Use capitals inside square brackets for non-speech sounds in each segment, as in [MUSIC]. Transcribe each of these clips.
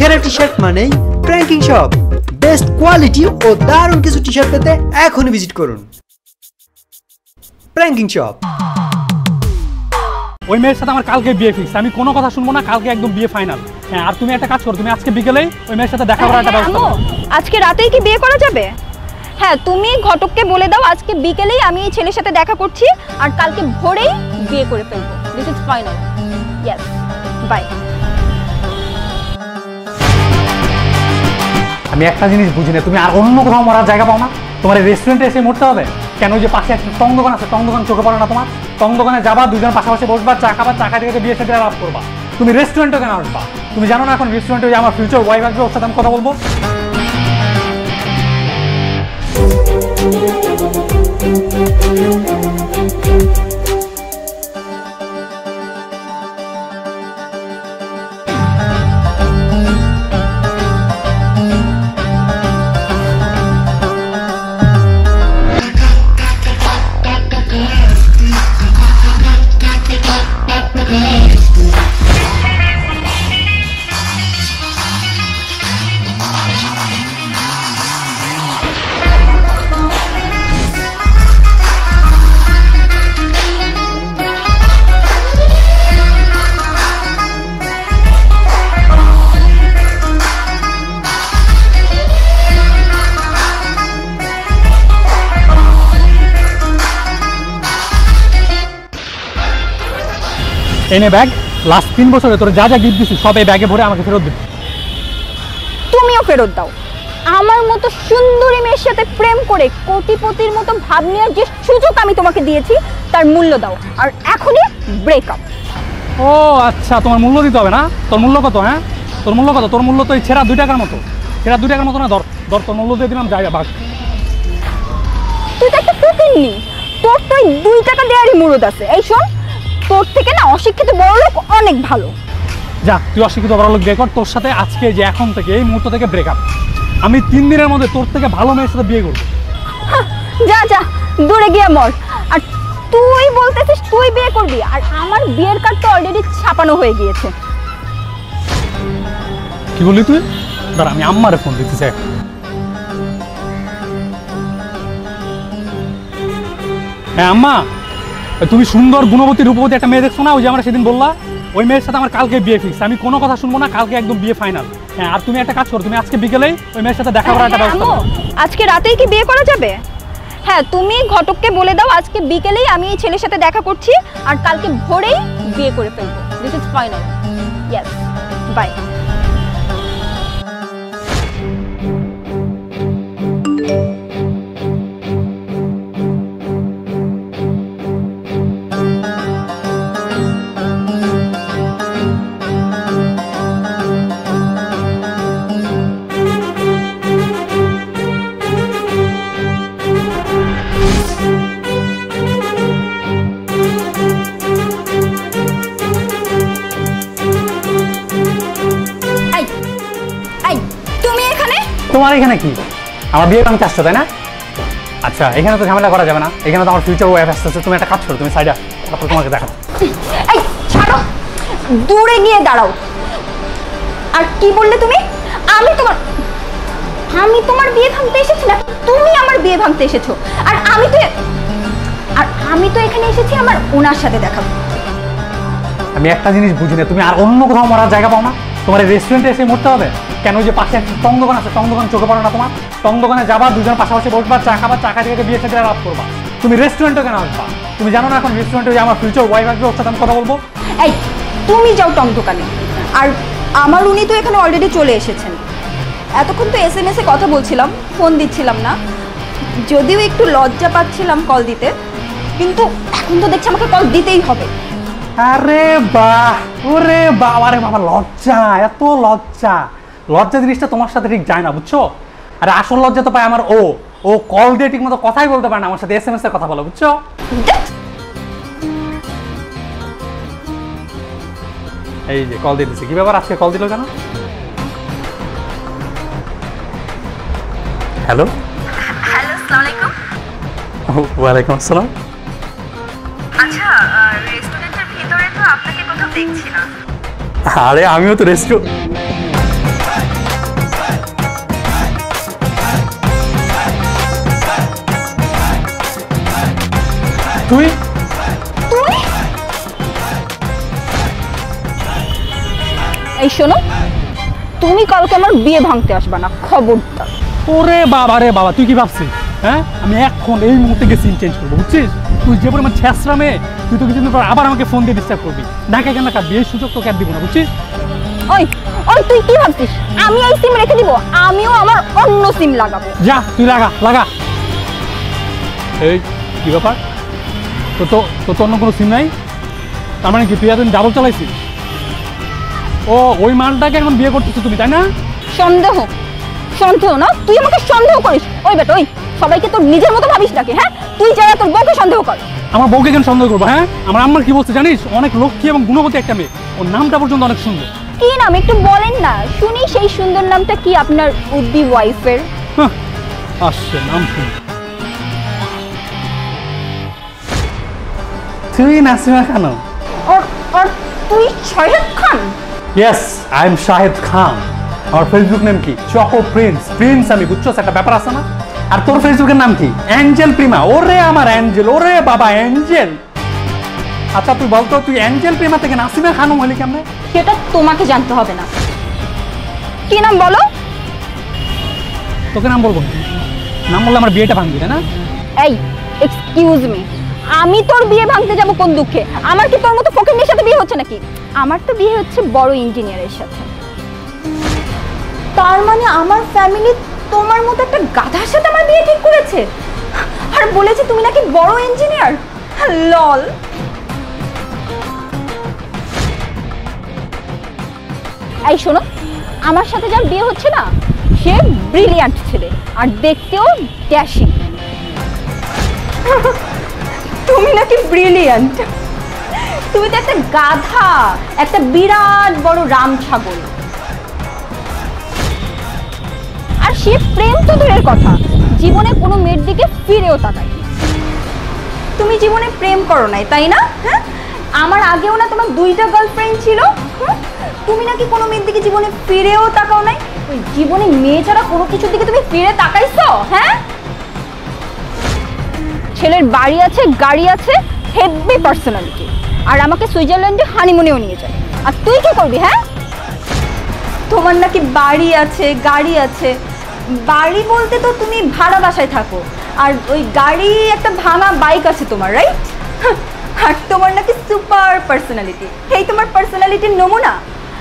সেরা T shirt মানেই pranking shop best quality ও দারুণ কিছু টি শার্ট পেতে এখনই ভিজিট করুন। প্র্যাঙ্কিং শপ ওই মেয়ের সাথে আমার কালকে বিয়ে ফিক্স আমি কোনো কথা শুনব না কালকে একদম বিয়ে ফাইনাল হ্যাঁ আর তুমি একটা কাজ করো তুমি আজকে বিকেলেই ওই মেয়ের সাথে দেখা করার একটা ব্যবস্থা করো। আজকে রাতেই কি বিয়ে করা যাবে? হ্যাঁ তুমি ঘটককে বলে দাও আজকে বিকেলেই আমি এই ছেলের সাথে দেখা করছি আর কালকে ভোরেই বিয়ে করে ফেলব। This is final yes bye আমি একটা জিনিস বুঝি না, তুমি আর অন্য কোথাও মরার জায়গা পাও না? তোমার রেস্টুরেন্টে এসে মরতে হবে? কেন যে পাশে একটা টং দোকান আছে, টং দোকান চোখে পড়ে না তোমার? টং দোকানে যাবা দুজন পাশাপাশি বসবা, চা খাবা, চা খাই দিয়ে বিয়ে সাথে লাভ করবা। তুমি রেস্টুরেন্টে কেন আসবা? তুমি জানো না এখন রেস্টুরেন্টে আমার ফিউচার ওয়াইফ আসবে, ওর সাথে আমি কথা বলব? এনে ব্যাগ লাস্ট তিন বছরে তোর যা যা গিফট দিছি সব এই ব্যাগে ভরে আমাকে ফেরত দিবি তুমিও ফেরত দাও। আমার মতো সুন্দরী মেয়ের সাথে প্রেম করে কোটিপতির মতো ভাব নেওয়ার যে সুযোগ আমি তোমাকে দিয়েছি তার মূল্য দাও। আর এখনই ব্রেকআপ ও আচ্ছা তোমার মূল্য দিতে হবে না? তোর মূল্য কত হ্যাঁ? তোর মূল্য কত? তোর মূল্য তো এই ছেঁড়া দুই টাকার মতো। ছেঁড়া দুই টাকার মতো না ধর। ধর তোর মূল্য দিয়ে দিলাম যাই বাঘ তুই তো একটা ফকিন্নি তোর তো দুই টাকা দেওয়ারই মুরদ আছে। এই শোন তোর থেকে না অশিক্ষিত বড় লোক অনেক ভালো। যা তুই অশিক্ষিত বড় লোক বিয়ে কর তোর সাথে আজকে যে এখন থেকে এই মুহূর্ত থেকে ব্রেকআপ আমি তিন দিনের মধ্যে তোর থেকে ভালো মেয়ের সাথে বিয়ে করব। যা যা দূরে গিয়ে মর। আর তুই বলতেছিস তুই বিয়ে করবি আর আমার বিয়ের কার্ড তো অলরেডি ছাপানো হয়ে গিয়েছে। কি বললি তুই? দাঁড়া আমি আম্মারে ফোন দিতে চাই হ্যাঁ আম্মা। তুমি সুন্দর গুণবতী রূপবতী একটা মেয়ে দেখছ না? ওই যে আমরা সেদিন বললা ওই মেয়ের সাথে আমার কালকে বিয়ে ফিক্স আমি কোনো কথা শুনব না কালকে একদম বিয়ে ফাইনাল হ্যাঁ আর তুমি একটা কাজ করো তুমি আজকে বিকেলেই ওই মেয়ের সাথে দেখা করার একটা হ্যাঁ, ব্যবস্থা আজকে রাতেই কি বিয়ে করা যাবে? হ্যাঁ তুমি ঘটককে বলে দাও আজকে বিকেলেই আমি এই ছেলের সাথে দেখা করছি আর কালকে ভোরেই বিয়ে করে ফেলব। This is final yes bye তোমার এখানে কি? আমার বিয়ে ভাঙতে আসছো তাই না? আচ্ছা এখানে তো ঝামেলা করা যাবে না। এখানে তো আমার ফিউচার ওয়াইফ আসতেছে তুমি একটা কাজ করো তুমি সাইডে তারপর তোমাকে দেখা এই ছাড়ো! দূরে গিয়ে দাঁড়াও। আর কি বললে তুমি? আমি তোমার আমি তোমার বিয়ে ভাঙতে এসেছি না তুমি আমার বিয়ে ভাঙতে এসেছ? আর আমি তো আর আমি তো এখানে এসেছি আমার ওনার সাথে দেখাবো আমি একটা জিনিস বুঝি না তুমি আর অন্য কোথাও মরার জায়গা পাও না? তোমার রেস্টুরেন্টে এসে মরতে হবে? কেন যে পাশে একটা টং দোকান আছে? টং দোকান চোখে পড়ে না তোমার? টং দোকানে যাবা দুজন পাশাপাশি বসবা চা খাবা চা খাই থেকে বিয়ে সাথে লাভ করবা। তুমি রেস্টুরেন্টে কেন আসবা? তুমি জানো না এখন রেস্টুরেন্টে আমার ফিউচার ওয়াইফ আসবে ওর সাথে আমি কথা বলব? এই তুমি যাও টং দোকানে আর আমার উনি তো এখানে অলরেডি চলে এসেছেন। এতক্ষণ তো এস এম এসে কথা বলছিলাম ফোন দিচ্ছিলাম না। যদিও একটু লজ্জা পাচ্ছিলাম কল দিতে কিন্তু এখন তো দেখছি আমাকে কল দিতেই হবে। আরে বাহ! ওরে বাবা রে বাবা লজ্জা এত লজ্জা। লজ্জা জিনিসটা তোমার সাথে ঠিক যায় না বুঝছ? আরে আসল লজ্জা তো পায় আমার ও। ও কল দিয়ে ঠিক মতো কথাই বলতে পারে না আমার সাথে এস এম এস এ কথা বলো বুঝছ? এই যে কল দিয়ে দিচ্ছে কি ব্যাপার আজকে কল দিল কেন? হ্যালো হ্যালো আসসালামু আলাইকুম ওয়ালাইকুম আসসালাম। আচ্ছা রেস্টুরেন্টের ভিতরে তো আপনাকে কোথাও দেখছি না। আরে আমিও তো রেস্টুরেন্ট তুই? তুই? এই শোনো তুমি কালকে আমার বিয়ে ভাঙতে আসবে না খবরদার। ওরে বাবা রে বাবা তুই কি ভাবছিস? হ্যাঁ? আমি এখন এই মুহূর্তে গিয়ে সিম চেঞ্জ করব বুঝছিস? তুই যে পরিমাণ ছেঁচড়া মেয়ে তুই তো কিছুদিন পর আবার আমাকে ফোন দিয়ে ডিস্টার্ব করবি। ঢাকা কেন কাটবি এই সুযোগ তোকে আর দিব না বুঝছিস? ওই ওই তুই কি ভাবছিস? আমি এই সিম রেখে দিব আমিও আমার অন্য সিম লাগাবো। যা তুই লাগা লাগা। এই কি ব্যাপার? তো তো তো অন্য কোনো সিম নাই? তার মানে কি তুই এতদিন ডাবল চালাইছিস? ও ওই মালটাকে এখন বিয়ে করতেছো তুমি তাই না? সন্দেহ সন্দেহ না তুই আমাকে সন্দেহ করিস। ওই বেটা ওই সবাইকে তোর নিজের মতো ভাবিস নাকি হ্যাঁ? তুই যারা তোর বউকে সন্দেহ কর। আমার বউকে কেন সন্দেহ করব হ্যাঁ? আমার আম্মার কি বলছে জানিস? অনেক লক্ষ্মী এবং গুণবতী একটা মেয়ে। ওর নামটা পর্যন্ত অনেক সুন্দর। কি নাম? একটু বলেন না। শুনি সেই সুন্দর নামটা কি আপনার উদ্দি ওয়াইফের আসছে নাম শুনে। তুই নাসিমা খানো আর আর তুই Shahed Khan? Yes I am Shahed Khan আমার ফেসবুক নেম কি? চকো প্রিন্স প্রিন্স আমি বুঝছ একটা ব্যাপার আছে না? আর তোর ফেসবুকের নাম কি? অ্যাঞ্জেল প্রিমা ওরে আমার অ্যাঞ্জেল ওরে বাবা অ্যাঞ্জেল আচ্ছা তুই বলতো তুই অ্যাঞ্জেল প্রিমা থেকে নাসিমা খানম হলি কেমনে? সেটা তোমাকে জানতে হবে না। কি নাম বলো? তোকে নাম বলব? নাম বললে আমার বিয়েটা ভাঙবি না? এই এক্সকিউজ মি আমি তোর বিয়ে ভাঙতে যাব কোন দুঃখে? আমার কি তোর মতো ফকিরনির সাথে বিয়ে হচ্ছে নাকি? আমার তো বিয়ে হচ্ছে বড় ইঞ্জিনিয়ারের সাথে। তার মানে আমার ফ্যামিলি তোমার মতো একটা গাধার সাথে আমার বিয়ে ঠিক করেছে? আর বলেছে তুমি নাকি বড় ইঞ্জিনিয়ার লল এই শোনো আমার সাথে যার বিয়ে হচ্ছে না সে ব্রিলিয়ান্ট ছেলে আর দেখতেও ড্যাশিং তুমি নাকি ব্রিলিয়ান্ট তুমি তো একটা গাধা, একটা বিরাট বড় রাম ছাগল। আর সে প্রেম তো দূরের কথা, জীবনে কোনো মেয়ের দিকে ফিরেও তাকায় তুমি জীবনে প্রেম করো নাই, তাই না? হ্যাঁ? আমার আগেও না তোমার দুইটা গার্লফ্রেন্ড ছিল? তুমি নাকি কোনো মেয়ের দিকে জীবনে ফিরেও তাকাও নাই? জীবনে মেয়ে ছাড়া কোনো কিছুর দিকে তুমি ফিরে তাকাইছো হ্যাঁ? ছেলের বাড়ি আছে, গাড়ি আছে হেভি পার্সোনালিটি আর আমাকে সুইজারল্যান্ডে হানিমুনেও নিয়ে যায়। আর তুই কি করবি হ্যাঁ? তোমার নাকি বাড়ি আছে, গাড়ি আছে। বাড়ি বলতে তো তুমি ভাড়া বাসায় থাকো। আর ওই গাড়ি, একটা ভাঙা বাইক আছে তোমার রাইট আর তোমার নাকি সুপার পার্সোনালিটি এই তোমার পার্সোনালিটির নমুনা।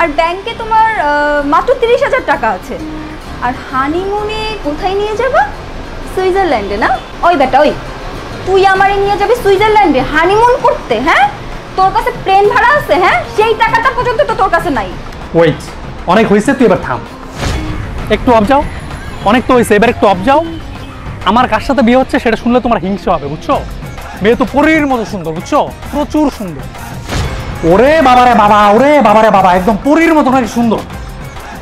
আর ব্যাংকে তোমার মাত্র তিরিশ হাজার টাকা আছে। আর হানিমুনে কোথায় নিয়ে যাবা? সুইজারল্যান্ডে, না? ওই বেটা, ওই। তুই আমারে নিয়ে যাবি সুইজারল্যান্ডে হানিমুন করতে হ্যাঁ? তোর কাছে প্লেন ভাড়া আছে হ্যাঁ? সেই টাকাটা পর্যন্ত তো তোর কাছে নাই। ওয়েট অনেক হয়েছে তুই এবার থাম। একটু অফ যাও। অনেক তো হয়েছে এবার একটু অফ যাও। আমার কার সাথে বিয়ে হচ্ছে সেটা শুনলে তোমার হিংসা হবে, বুঝছ? মেয়ে তো পরীর মতো সুন্দর, বুঝছ? প্রচুর সুন্দর। ওরে বাবারে বাবা, ওরে বাবারে বাবা, একদম পরীর মতো নাকি সুন্দর।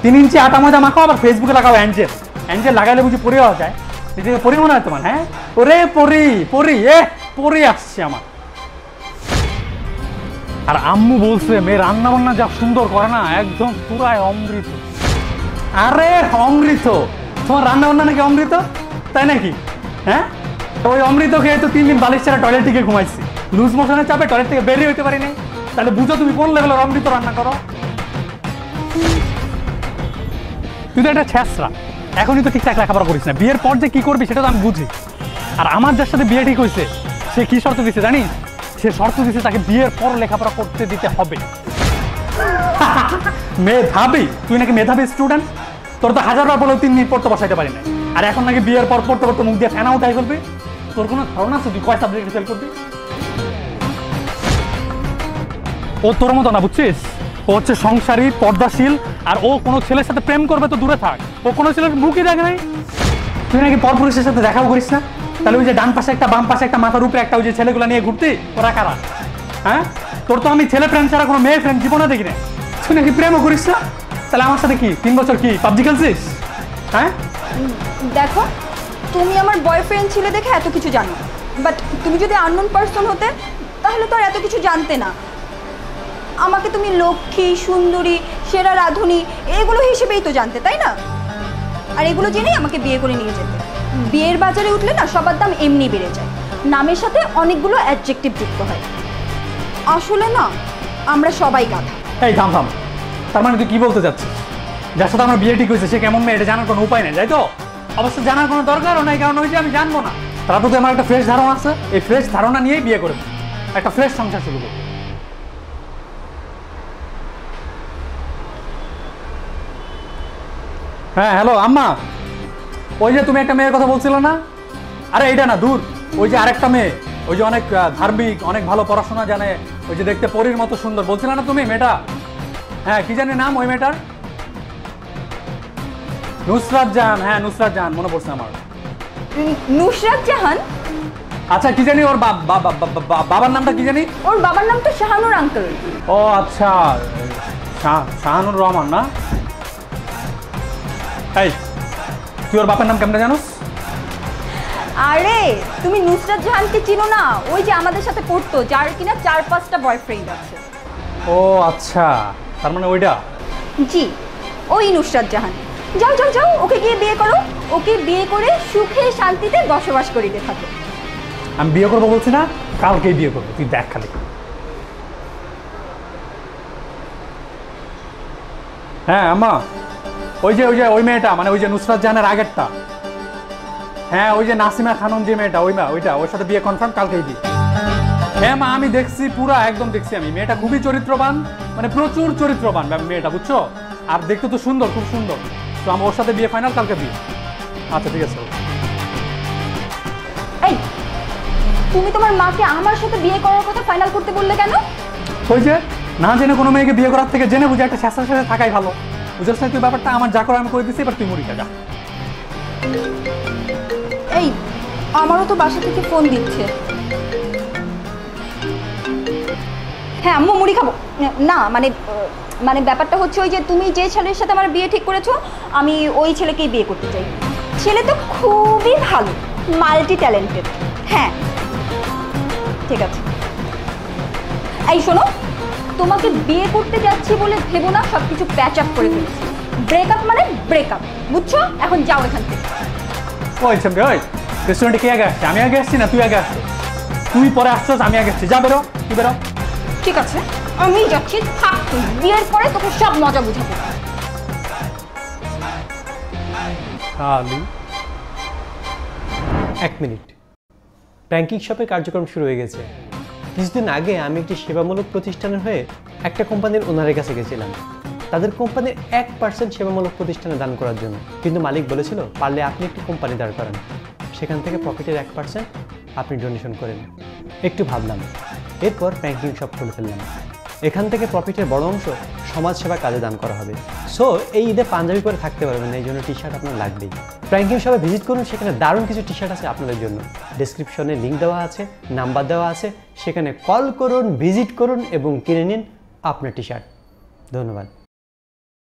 তিন ইঞ্চি আটা ময়দা মাখাও, আবার ফেসবুকে লাগাও অ্যাঞ্জেল অ্যাঞ্জেল লাগাইলে বুঝি পরি হওয়া যায়। নিজেকে পরি মনে হয় তোমার হ্যাঁ ওরে পরি পরি এ পরি আসছে আমার আর আম্মু বলছে মেয়ে রান্না বান্না যা সুন্দর করে না একদম পুরায় অমৃত আরে অমৃত তোমার রান্না বান্না নাকি অমৃত তাই নাকি হ্যাঁ ওই অমৃত খেয়ে তো তিন দিন বালিশ ছাড়া টয়লেট থেকে ঘুমাইছি লুজ মোশনের চাপে টয়লেট থেকে বেরিয়ে হইতে পারিনি তাহলে বুঝো তুমি কোন লেভেলের অমৃত রান্না করো তুই তো একটা ছেঁচড়া এখনই তো ঠিকঠাক লেখাপড়া করিস না। বিয়ের পর যে কি করবি সেটা তো আমি বুঝি। আর আমার যার সাথে বিয়ে ঠিক হয়েছে, সে কি শর্ত দিছে জানিস? সে শর্ত দিছে তাকে বিয়ের পর লেখাপড়া করতে দিতে হবে। [LAUGHS] মেধাবী? তুই নাকি মেধাবী স্টুডেন্ট তোর তো হাজারবার বলেও তিন মিনিট পড়তে বসাইতে পারি না আর এখন নাকি বিয়ের পর পড়তে পড়তে মুখ দিয়ে ফেনা উঠাই ফেলবি? তোর কোনো ধারণা আছে তুই কয় সাবজেক্টে ফেল করবি? ও তোর মতো না, বুঝছিস? ও হচ্ছে সংসারী, পর্দাশীল আর ও কোনো ছেলের সাথে প্রেম করবে তো দূরে থাক। ও কোনো ছেলের মুখই দেখে নাই। তুই নাকি পরপুরুষের সাথে দেখাও করিস না? তাহলে ওই যে ডান পাশে একটা বাম পাশে একটা মাথার উপরে একটা ওই যে ছেলেগুলো নিয়ে ঘুরতে ওরা কারা? হ্যাঁ? তোর তো আমি ছেলে ফ্রেন্ড ছাড়া কোনো মেয়ে ফ্রেন্ড জীবনে দেখি না তুই নাকি প্রেমও করিস না? তাহলে আমার সাথে কি? তিন বছর কি? পাবজি খেলছিস? হ্যাঁ? দেখো তুমি আমার বয়ফ্রেন্ড ছিলে দেখে এত কিছু জানো। বাট তুমি যদি আননোন পার্সন হতে তাহলে তো আর এত কিছু জানতে না। আমাকে তুমি লক্ষ্মী, সুন্দরী, সেরা রাধুনী, এগুলো হিসেবেই তো জানতে, তাই না? আর এগুলো জেনেই আমাকে বিয়ে করে নিয়ে যেতে। বিয়ের বাজারে উঠলে না সবার দাম এমনি বেড়ে যায়। নামের সাথে অনেকগুলো অ্যাডজেক্টিভ যুক্ত হয়। আসলে না, আমরা সবাই গাধা। এই, থাম থাম। তার মানে তুই কি বলতে চাচ্ছিস? যার সাথে আমার বিয়ে ঠিক হয়েছে, সে কেমন মেয়ে এটা জানার কোনো উপায় নেই, তাই তো? অবশ্য জানার কোনো দরকারও নেই, কারণ ওই যে আমি জানব না। তারা তো আমার একটা ফ্রেশ ধারণা আছে, এই ফ্রেশ ধারণা নিয়েই বিয়ে করবে একটা ফ্রেশ সংসার শুরু করবে। হ্যাঁ হ্যালো আম্মা। ওই যে তুমি একটা মেয়ের কথা বলছিলে না? আরে এইটা না দূর। ওই যে আরেকটা মেয়ে ওই যে অনেক ধার্মিক অনেক ভালো পড়াশোনা জানে ওই যে দেখতে পরীর মতো সুন্দর। বলছিলে না তুমি মেয়েটা? হ্যাঁ কি জানি নাম ওই মেয়েটার? নুসরাত জাহান হ্যাঁ নুসরাত জাহান মনে পড়ছে আমার। নুসরাত জাহান? আচ্ছা কি জানি ওর বাবার নামটা কি জানি? ওর বাবার নাম তো শাহানুর আঙ্কেল। ও আচ্ছা শাহানুর রহমান না? এই তুই ওর বাপের নাম কেমনে জানোস? আরে তুমি নুসরাত জাহানকে চিনো না? ওই যে আমাদের সাথে পড়তো যার কিনা চার পাঁচটা বয়ফ্রেন্ড আছে। ও আচ্ছা। তার মানে ওইটা? জি ওই নুসরাত জাহান। যাও যাও যাও ওকে গিয়ে বিয়ে করো। ওকে বিয়ে করে সুখে শান্তিতে বসবাস করিতে থাকো। আমি বিয়ে করব বলছি না কালকেই বিয়ে করব। তুই দেখ খালি। হ্যাঁ আম্মা। ওই যে ওই যে ওই মেয়েটা মানে ওই যে নুসরাত জাহানের আগেরটা। হ্যাঁ ওই যে নাসিমা খানম যে মেয়েটা ওই মা ওইটা ওর সাথে বিয়ে কনফার্ম কালকেই বিয়ে হ্যাঁ মা আমি দেখছি পুরা একদম দেখছি আমি। মেয়েটা খুবই চরিত্রবান মানে প্রচুর চরিত্রবান মেয়েটা বুঝছ? আর দেখতে তো সুন্দর খুব সুন্দর। তো আমার ওর সাথে বিয়ে ফাইনাল কালকে বিয়ে আচ্ছা ঠিক আছে। এই তুমি তোমার মাকে আমার সাথে বিয়ে করার কথা ফাইনাল করতে বললে কেন? ওই যে না জেনে কোনো মেয়েকে বিয়ে করার থেকে জেনে বুঝে একটা শাস্ত্রের সাথে থাকাই ভালো। বুঝছ না তুই ব্যাপারটা? আমার যা করে আমি করে দিচ্ছি এবার তুই মুড়ি খা যা। এই, আমারও তো বাসা থেকে ফোন দিচ্ছে। হ্যাঁ আম্মু, মুড়ি খাব। না মানে মানে ব্যাপারটা হচ্ছে ওই যে তুমি যে ছেলের সাথে আমার বিয়ে ঠিক করেছ, আমি ওই ছেলেকেই বিয়ে করতে চাই। ছেলে তো খুবই ভালো মাল্টি ট্যালেন্টেড হ্যাঁ ঠিক আছে। এই শোনো তোমাকে বিয়ে করতে যাচ্ছি বলে ভেবো না সব কিছু প্যাচ আপ করে ফেলেছি। ব্রেকআপ মানে ব্রেকআপ বুঝছ? এখন যাও এখান থেকে। ওই সামনে ওই রেস্টুরেন্টে কে আগে আসছে? আমি আগে আসছি না তুই আগে আসছিস? তুই পরে আসছিস আমি আগে আসছি। যা বেরো তুই বেরো। ঠিক আছে আমি যাচ্ছি থাক তুই। বিয়ের পরে তোকে সব মজা বুঝাবো। খালি এক মিনিট। ব্যাংকিং শপে কার্যক্রম শুরু হয়ে গেছে। কিছুদিন আগে আমি একটি সেবামূলক প্রতিষ্ঠানের হয়ে একটা কোম্পানির ওনারের কাছে গেছিলাম। তাদের কোম্পানির এক পার্সেন্ট সেবামূলক প্রতিষ্ঠানে দান করার জন্য। কিন্তু মালিক বলেছিল, পারলে আপনি একটি কোম্পানি দাঁড় করেন। সেখান থেকে প্রফিটের এক পার্সেন্ট আপনি ডোনেশন করেন একটু ভাবলাম। এরপর ব্যাঙ্কিং শপ খুলে ফেললাম। এখান থেকে প্রফিটের বড় অংশ সমাজসেবা কাজে দান করা হবে। সো এই ঈদে পাঞ্জাবি পরে থাকতে পারবেন এই জন্য টি শার্ট আপনার লাগবেই। প্র্যাঙ্কিং শপে ভিজিট করুন, সেখানে দারুণ কিছু টি শার্ট আছে আপনাদের জন্য। ডিসক্রিপশনে লিঙ্ক দেওয়া আছে নাম্বার দেওয়া আছে, সেখানে কল করুন ভিজিট করুন এবং কিনে নিন আপনার টি শার্ট ধন্যবাদ।